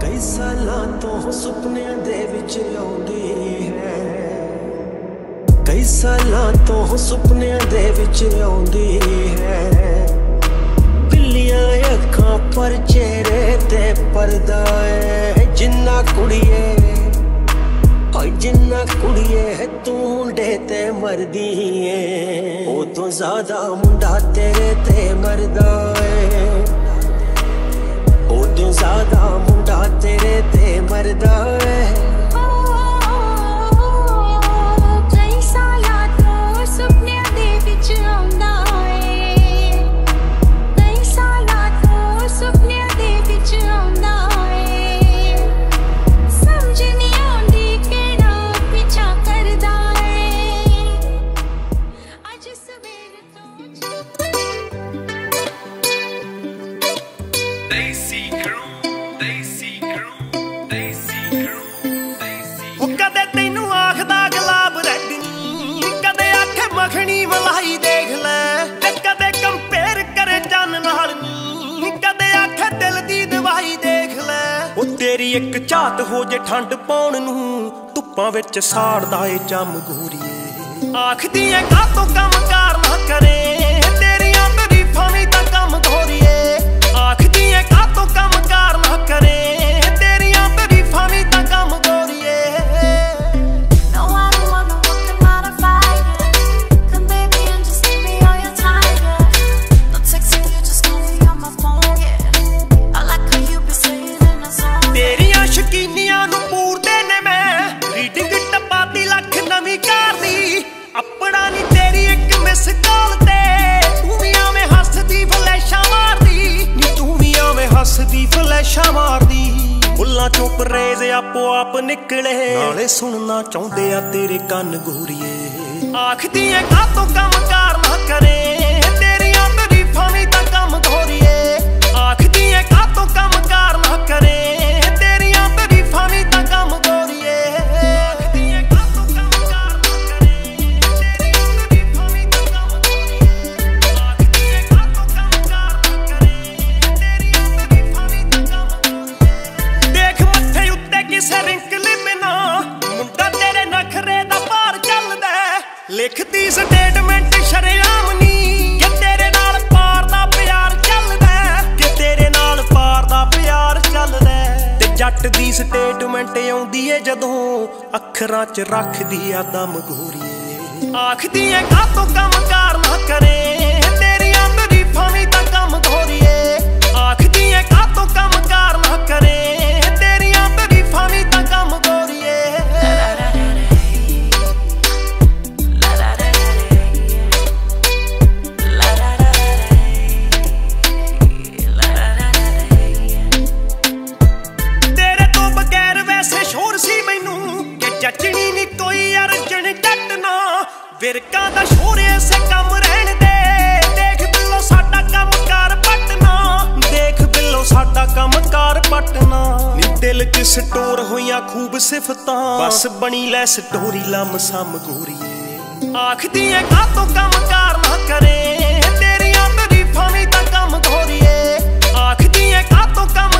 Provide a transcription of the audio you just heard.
ਕਈ ਸਾਲਾਂ ਤੋਂ ਸੁਪਨਿਆਂ ਦੇ ਵਿੱਚ ਆਉਂਦੀ ਹੈ। ਕਈ ਸਾਲਾਂ ਤੋਂ ਸੁਪਨਿਆਂ ਦੇ ਵਿੱਚ ਆਉਂਦੀ ਹੈ। ਪਰ ਚਿਹਰੇ ਤੇ ਪਰਦਾ ਏ। ਜਿੰਨਾ ਕੁੜੀਏ, ਓਏ ਜਿੰਨਾ ਕੁੜੀਏ, ਤੂੰ ਮੁੰਡੇ ਤੇ ਮਰਦੀ ਏ। ਉਹ ਤੋਂ ਜ਼ਿਆਦਾ ਮੁੰਡਾ ਤੇਰੇ ਤੇ ਮਰਦਾ Daisy crew, Daisy crew, Daisy crew, Daisy. ਉਹ ਕਦੇ ਤੈਨੂੰ ਆਖਦਾ ਗੁਲਾਬ ਰੈਡ ਨੀ ਕਦੇ ਆਖੇ ਮੱਖਣੀ ਮਲਾਈ ਦੇਖ ਲੈ ਤੇ ਕਦੇ ਕੰਪੇਅਰ ਕਰੇ ਚੰਨ ਨਾਲ ਨੀ ਕਦੇ ਆਖੇ ਦਿਲ ਦੀ ਦਵਾਈ ਦੇਖ ਲੈ ਉਹ ਤੇਰੀ ਇੱਕ ਝਾਤ ਹੋ ਜੇ ਠੰਡ ਪਾਉਣ ਨੂੰ ਧੁੱਪਾਂ ਵਿੱਚ ਸਾੜਦਾ ਏ ਚਮ ਗੋਰੀਏ ਆਖਦੀ ਐ ਕਾਤੋਂ ਕੰਮ ਪਰੇਜ਼ ਆਪੋ ਆਪ ਨਿਕਲੇ। ਨਾਲੇ ਸੁਣਨਾ ਚਾਹੁੰਦੇ ਆ ਤੇਰੇ ਕੰਨ ਗੋਰੀਏ। ਆਖਦੀ ਐ ਕਾਤੋਂ ਕੰਮ ਕਾਰ ਨਾ ਕਰੇ। ਲਿਖਦੀ ਸਟੇਟਮੈਂਟ ਸ਼ਰੇਆਮ ਨੀ ਕਿ ਤੇਰੇ ਨਾਲ ਪਾਰ ਦਾ ਪਿਆਰ ਚੱਲਦਾ ਕਿ ਤੇਰੇ ਨਾਲ ਪਾਰ ਦਾ ਪਿਆਰ ਚੱਲਦਾ ਤੇ ਜੱਟ ਦੀ ਸਟੇਟਮੈਂਟ ਆਉਂਦੀ ਏ ਜਦੋਂ ਅੱਖਰਾਂ 'ਚ ਰੱਖਦੀ ਆ ਦਮ ਗੋਰੀਏ ਆਖਦੀ ਐ ਕਾਤੋਂ ਕੰਮ ਕਾਰ ਨਾ ਕਰੇ? ਕੋਈ ਅਰਜਣ ਜੱਟ ਨਾ, ਵਿਰਕਾਂ ਦਾ ਸ਼ੋਰ ਐਸੇ ਕੰਮ ਰਹਿਣ ਦੇ। ਦੇਖ ਬਿੱਲੋ ਸਾਡਾ ਕੰਮ ਕਾਰ ਪਟਨਾ, ਦੇਖ ਬਿੱਲੋ ਸਾਡਾ ਕੰਮ ਕਾਰ ਪਟਨਾ। ਨੀ ਦਿਲ ਚ ਸਟੋਰ ਹੋਈਆਂ ਖੂਬ ਸਿਫਤਾਂ, ਬਸ ਬਣੀ ਲੈ ਸਟੋਰੀ ਲੰਮ ਸਮ ਗੋਰੀਏ ਆਖਦੀ ਐ ਕਾ ਤੋਂ ਕੰਮ ਕਾਰ ਨਾ ਕਰੇ, ਤੇਰੀਆਂ ਤਰੀਫਾਂ ਵੀ ਤਾਂ ਕੰਮ ਗੋਰੀਏ। ਆਖਦੀ ਐ ਕਾ ਤੋਂ ਕੰਮ